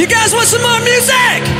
You guys want some more music?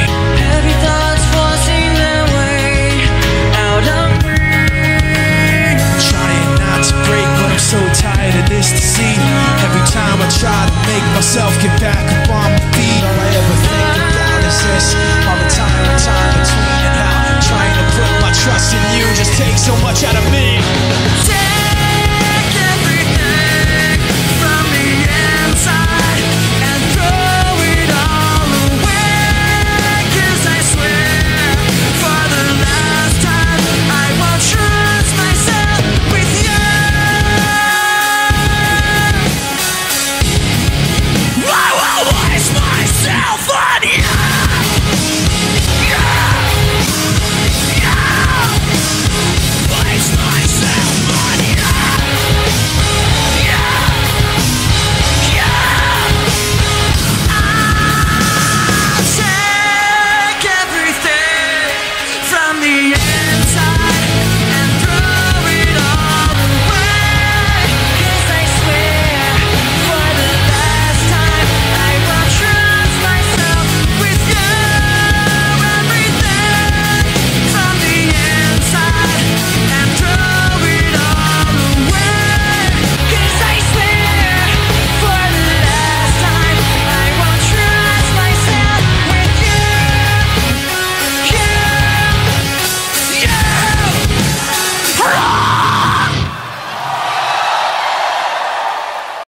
myself get back.